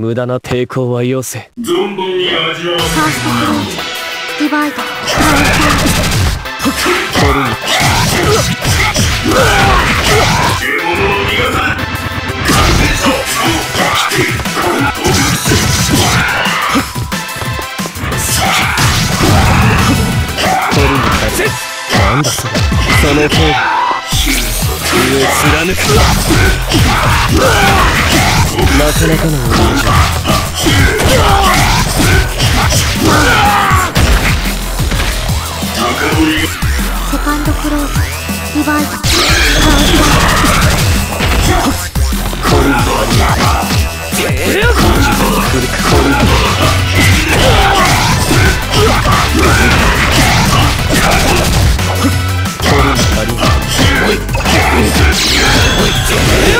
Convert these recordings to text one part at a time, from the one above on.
無駄な抵抗はよせ。存分に味わうファーストフローチディバイドカルムどうさあホなんだそれ。その方上貫く。なかなかのおセカンドクローズ。リバイルボーコル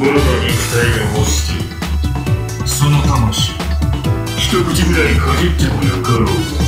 我が肉体が欲しているその魂一口ぐらいかじってもよかろう。